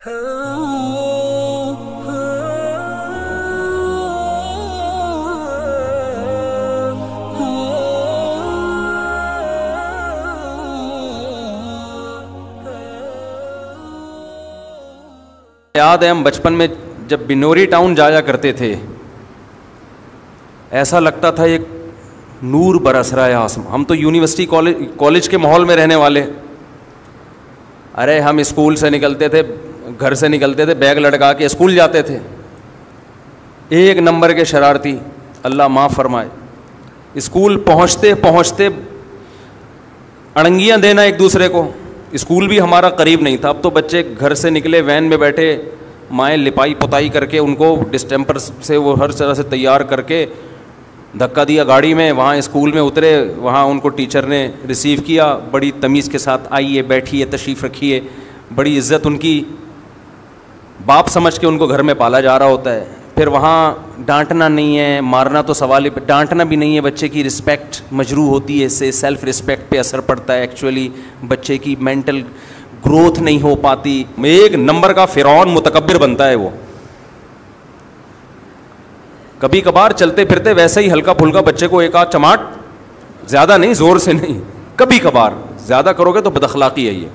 याद है हम बचपन में जब बिनोरी टाउन जाया करते थे, ऐसा लगता था एक नूर बरस रहा है आसमान हम तो यूनिवर्सिटी कॉलेज कॉलेज के माहौल में रहने वाले। अरे हम स्कूल से निकलते थे घर से निकलते थे, बैग लटका के स्कूल जाते थे। एक नंबर के शरारती, अल्लाह माफ़ फरमाए। स्कूल पहुँचते पहुँचते अड़ंगियाँ देना एक दूसरे को। स्कूल भी हमारा करीब नहीं था। अब तो बच्चे घर से निकले, वैन में बैठे, माएँ लिपाई पुताई करके उनको डिस्टेम्पर से वो हर तरह से तैयार करके धक्का दिया गाड़ी में। वहाँ स्कूल में उतरे, वहाँ उनको टीचर ने रिसीव किया। बड़ी तमीज़ के साथ आइए, बैठिए, तशरीफ़ रखिए। बड़ी इज़्ज़त उनकी। बाप समझ के उनको घर में पाला जा रहा होता है। फिर वहाँ डांटना नहीं है, मारना तो सवाल ही, डांटना भी नहीं है। बच्चे की रिस्पेक्ट मजरू होती है, इससे सेल्फ रिस्पेक्ट पे असर पड़ता है। एक्चुअली बच्चे की मेंटल ग्रोथ नहीं हो पाती। एक नंबर का फ़िरौन मुतकबिर बनता है वो। कभी कभार चलते फिरते वैसे ही हल्का फुल्का बच्चे को एक आध चमाट, ज़्यादा नहीं, ज़ोर से नहीं। कभी कभार ज़्यादा करोगे तो बदखलाकी है ये।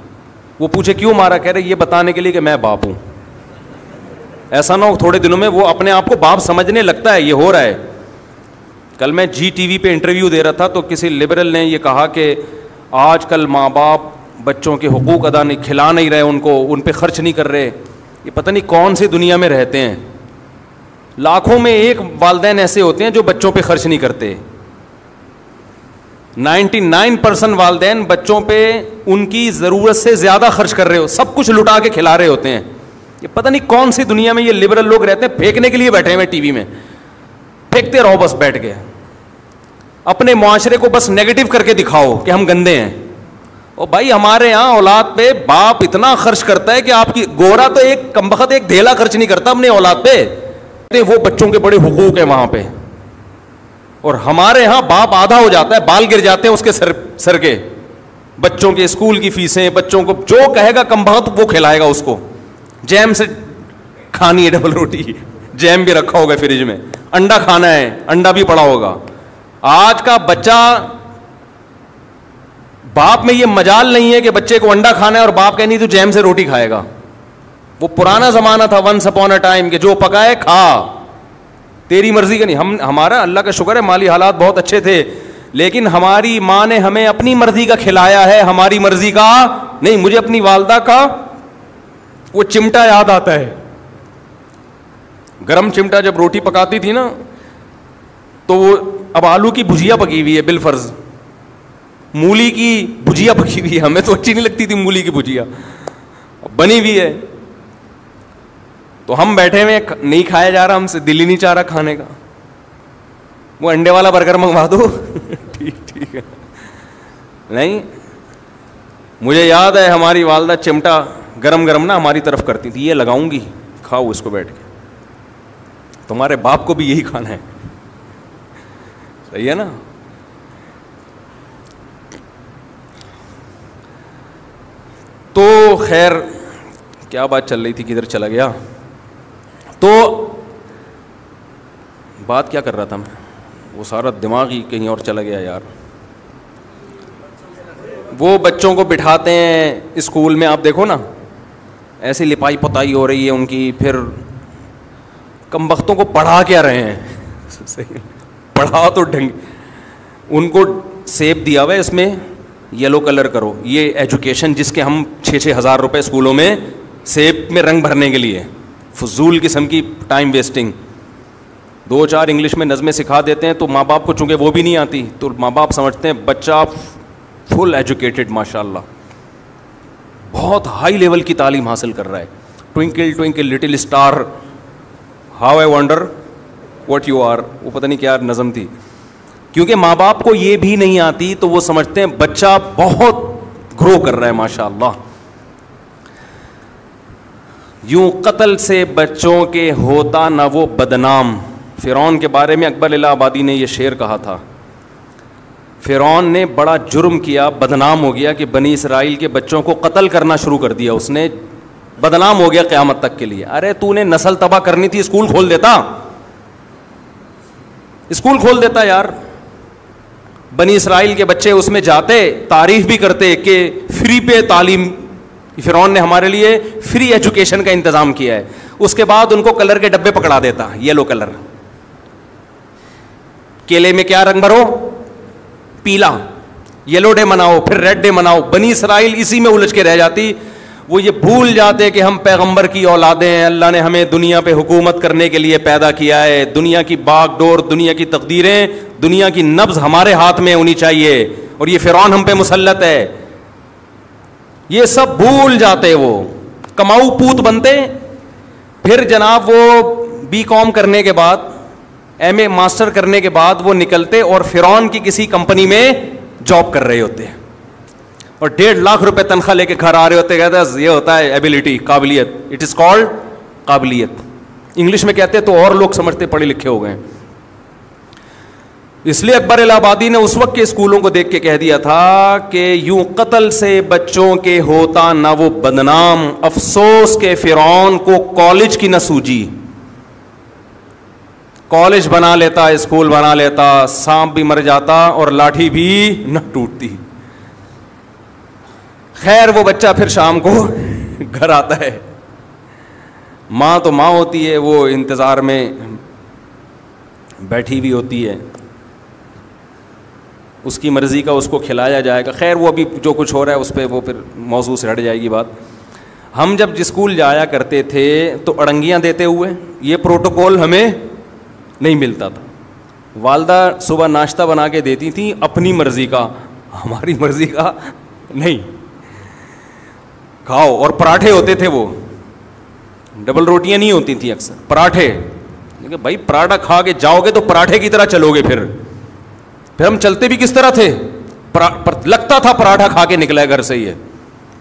वो पूछे, क्यों मारा? कह रहे, ये बताने के लिए कि मैं बाप हूँ। ऐसा ना हो थोड़े दिनों में वो अपने आप को बाप समझने लगता है, ये हो रहा है। कल मैं जी टीवी पे इंटरव्यू दे रहा था तो किसी लिबरल ने ये कहा कि आजकल माँ बाप बच्चों के हकूक़ अदा नहीं, खिला नहीं रहे उनको, उन पर खर्च नहीं कर रहे। ये पता नहीं कौन सी दुनिया में रहते हैं। लाखों में एक वालदेन ऐसे होते हैं जो बच्चों पे खर्च नहीं करते। 99 परसेंट वालदेन बच्चों पे उनकी ज़रूरत से ज़्यादा खर्च कर रहे हो, सब कुछ लुटा के खिला रहे होते हैं। ये पता नहीं कौन सी दुनिया में ये लिबरल लोग रहते हैं, फेंकने के लिए बैठे हुए टीवी में। फेंकते रहो बस बैठ के। अपने मुआशरे को बस नेगेटिव करके दिखाओ कि हम गंदे हैं। और भाई हमारे यहाँ औलाद पे बाप इतना खर्च करता है कि आपकी गोरा तो एक कमबख्त एक धेला खर्च नहीं करता अपने औलाद पे। वो बच्चों के बड़े हुकूक है वहाँ पे। और हमारे यहाँ बाप आधा हो जाता है, बाल गिर जाते हैं उसके सर सर के। बच्चों के स्कूल की फीसें, बच्चों को जो कहेगा कम बहुत वो खिलाएगा उसको। जैम से खानी है डबल रोटी। जैम भी रखा होगा फ्रिज में। अंडा खाना है, अंडा भी पड़ा होगा। आज का बच्चा, बाप में ये मजाल नहीं है कि बच्चे को अंडा खाना है और बाप कह, नहीं तो जैम से रोटी खाएगा। वो पुराना जमाना था वंस अपॉन अ टाइम के जो पकाए, खा। तेरी मर्ज़ी का नहीं। हम, हमारा अल्लाह का शुक्र है, माली हालात बहुत अच्छे थे, लेकिन हमारी माँ ने हमें अपनी मर्ज़ी का खिलाया है, हमारी मर्ज़ी का नहीं। मुझे अपनी वालदा का वो चिमटा याद आता है। गरम चिमटा जब रोटी पकाती थी ना तो वो अब आलू की भुजिया पकी हुई है बिलफर्ज मूली की भुजिया पकी हुई है, हमें तो अच्छी नहीं लगती थी मूली की भुजिया। बनी हुई है। तो हम बैठे हुए नहीं खाया जा रहा हमसे, दिल ही नहीं चाह रहा खाने का। वो अंडे वाला बर्गर मंगवा दो। ठीक ठीक है। नहीं, मुझे याद है हमारी वालदा चिमटा। गरम गरम ना हमारी तरफ़ करती थी, ये लगाऊँगी, खाओ इसको बैठ के। तुम्हारे बाप को भी यही खाना है। सही है ना? तो खैर, क्या बात चल रही थी, किधर चला गया? तो बात क्या कर रहा था मैं? वो सारा दिमाग ही कहीं और चला गया यार। वो बच्चों को बिठाते हैं स्कूल में, आप देखो ना। ऐसी लिपाई पुताई हो रही है उनकी फिर कम वक्तों को पढ़ा क्या रहे हैं? पढ़ा तो ढंग। उनको सेब दिया हुआ है इसमें येलो कलर करो। ये एजुकेशन जिसके हम छः छः हज़ार रुपये स्कूलों में सेब में रंग भरने के लिए। फजूल किस्म की टाइम वेस्टिंग दो चार इंग्लिश में नज़में सिखा देते हैं तो माँ बाप को चूँकि वो भी नहीं आती तो माँ बाप समझते हैं बच्चा फुल एजुकेटेड माशाल्लाह। बहुत हाई लेवल की तालीम हासिल कर रहा है। Twinkle twinkle little star how I wonder what you are वो पता नहीं क्या नज़म थी। क्योंकि माँ बाप को ये भी नहीं आती तो वो समझते हैं, बच्चा बहुत ग्रो कर रहा है, माशाल्लाह। यूँ कत्ल से बच्चों के होता ना वो बदनाम। फ़िरौन के बारे में अकबर आबादी ने यह शेर कहा था। फ़िरौन ने बड़ा जुर्म किया, बदनाम हो गया कि बनी इसराइल के बच्चों को कत्ल करना शुरू कर दिया उसने। बदनाम हो गया क़यामत तक के लिए। अरे तूने नस्ल तबाह करनी थी, स्कूल खोल देता। स्कूल खोल देता यार। बनी इसराइल के बच्चे उसमें जाते, तारीफ़ भी करते कि फ्री पे तालीम फिरौन ने हमारे लिए फ्री एजुकेशन का इंतज़ाम किया है। उसके बाद उनको कलर के डब्बे पकड़ा देता, येलो कलर। केले में क्या रंग भरो? पीला येलो डे मनाओ, फिर रेड डे मनाओ। बनी इसराइल इसी में उलझ के रह जाती। वो ये भूल जाते कि हम पैगंबर की औलादे हैं। अल्लाह ने हमें दुनिया पे हुकूमत करने के लिए पैदा किया है। दुनिया की बागडोर, दुनिया की तकदीरें, दुनिया की नब्ज हमारे हाथ में होनी चाहिए। और ये फ़िरौन हम पे मुसलत है। ये सब भूल जाते वो। कमाऊ पूत बनते। फिर जनाब वो बी कॉम करने के बाद एम ए मास्टर करने के बाद वो निकलते और फिरौन की किसी कंपनी में जॉब कर रहे होते हैं। और डेढ़ लाख रुपए तनख्वाह लेके घर आ रहे होते, कहते ये होता है एबिलिटी काबिलियत। इट इज़ कॉल्ड काबिलियत। इंग्लिश में कहते हैं तो और लोग समझते, पढ़े लिखे हो गए। इसलिए अकबर इलाहाबादी ने उस वक्त के स्कूलों को देख के कह दिया था कि यूँ कत्ल से बच्चों के होता ना वो बदनाम। अफसोस के फिरौन को कॉलेज की न सूझी। कॉलेज बना लेता, स्कूल बना लेता, सांप भी मर जाता और लाठी भी न टूटती। खैर, वो बच्चा फिर शाम को घर आता है। माँ तो माँ होती है, वो इंतज़ार में बैठी हुई होती है। उसकी मर्ज़ी का उसको खिलाया जाएगा। खैर, वो अभी जो कुछ हो रहा है, उस पर वो फिर मौजू से हट जाएगी बात। हम जब स्कूल जाया करते थे तो अड़ंगियाँ देते हुए, ये प्रोटोकॉल हमें नहीं मिलता था। वालदा सुबह नाश्ता बना के देती थी अपनी मर्ज़ी का। हमारी मर्ज़ी का नहीं। खाओ और पराठे होते थे वो। डबल रोटियाँ नहीं होती थी अक्सर पराठे। देखिए भाई पराठा खा के जाओगे तो पराठे की तरह चलोगे फिर। फिर हम चलते भी किस तरह थे? पर, लगता था पराठा खा के निकला है घर से ही है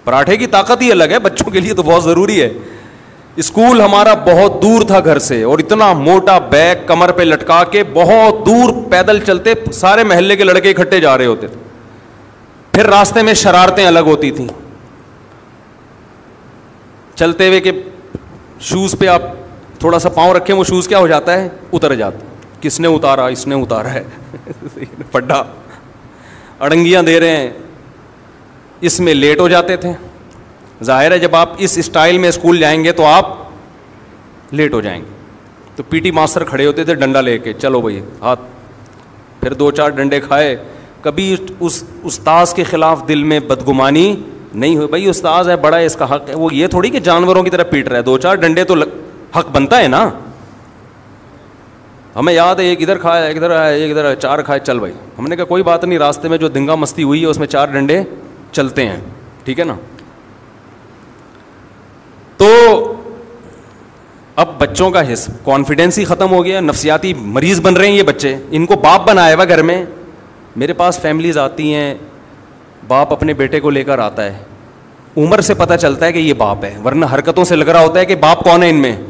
पराठे की ताकत ही अलग है बच्चों के लिए तो बहुत ज़रूरी है। स्कूल हमारा बहुत दूर था घर से और इतना मोटा बैग कमर पे लटका के बहुत दूर पैदल चलते सारे महल्ले के लड़के इकट्ठे जा रहे होते थे। फिर रास्ते में शरारतें अलग होती थी। चलते हुए के शूज़ पे आप थोड़ा सा पाँव रखें, वो शूज़ क्या हो जाता है? उतर जाता। किसने उतारा? इसने उतारा है। पड्डा अड़ंगियाँ दे रहे हैं। इसमें लेट हो जाते थे। ज़ाहिर है जब आप इस स्टाइल में स्कूल जाएँगे तो आप लेट हो जाएँगे। तो पीटी मास्टर खड़े होते थे डंडा लेके, चलो भाई हाथ। फिर दो चार डंडे खाए। कभी उस उस्ताज के ख़िलाफ़ दिल में बदगुमानी नहीं हुई। भाई उस्ताज है, बड़ा है, इसका हक है। वो ये थोड़ी कि जानवरों की तरह पीट रहा है। दो चार डंडे तो हक बनता है ना? हमें याद है, एक इधर खाया, एक इधर आया, एक इधर चार खाए, चल भाई। हमने कहा, कोई बात नहीं, रास्ते में जो दिंगा मस्ती हुई है, उसमें चार डंडे चलते हैं। ठीक है ना? तो अब बच्चों का हिस्स कॉन्फिडेंस ही ख़त्म हो गया, नफसियाती मरीज़ बन रहे हैं ये बच्चे। इनको बाप बनाया हुआ घर में। मेरे पास फैमिलीज़ आती हैं, बाप अपने बेटे को लेकर आता है। उम्र से पता चलता है कि ये बाप है, वरना हरकतों से लग रहा होता है कि बाप कौन है इनमें।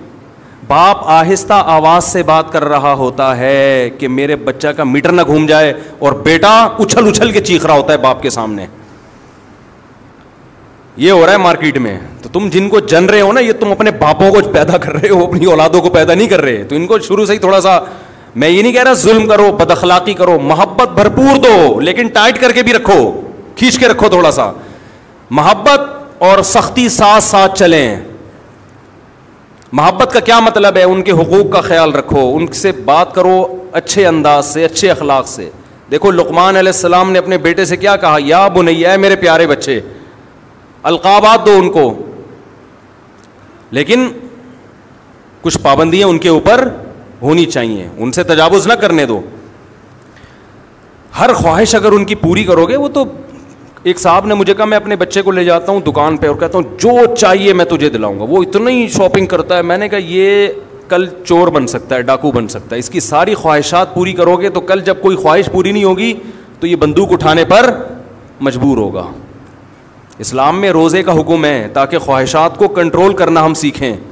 बाप आहिस्ता आवाज़ से बात कर रहा होता है कि मेरे बच्चा का मीटर ना घूम जाए और बेटा उछल उछल के चीख रहा होता है बाप के सामने। ये हो रहा है मार्केट में। तुम जिनको जन रहे हो ना, ये तुम अपने बापों को पैदा कर रहे हो, अपनी औलादों को पैदा नहीं कर रहे। तो इनको शुरू से ही थोड़ा सा, मैं ये नहीं कह रहा जुल्म करो बदखलाकी करो, मोहब्बत भरपूर दो, लेकिन टाइट करके भी रखो, खींच के रखो थोड़ा सा। मोहब्बत और सख्ती साथ साथ चलें। मोहब्बत का क्या मतलब है? उनके हकूक़ का ख्याल रखो, उनसे बात करो अच्छे अंदाज से, अच्छे अखलाक से। देखो, लुकमान सलाम ने अपने बेटे से क्या कहा? या बुनैया मेरे प्यारे बच्चे, अलकाबात दो उनको। लेकिन कुछ पाबंदियाँ उनके ऊपर होनी चाहिए। उनसे तजावुज़ ना करने दो। हर ख्वाहिश अगर उनकी पूरी करोगे, वो तो एक साहब ने मुझे कहा, मैं अपने बच्चे को ले जाता हूँ दुकान पे और कहता हूँ, जो चाहिए मैं तुझे दिलाऊँगा। वो इतना ही शॉपिंग करता है। मैंने कहा, ये कल चोर बन सकता है, डाकू बन सकता है। इसकी सारी ख्वाहिशात पूरी करोगे तो कल जब कोई ख्वाहिश पूरी नहीं होगी तो ये बंदूक उठाने पर मजबूर होगा। इस्लाम में रोज़े का हुक्म है ताकि ख्वाहिशात को कंट्रोल करना हम सीखें।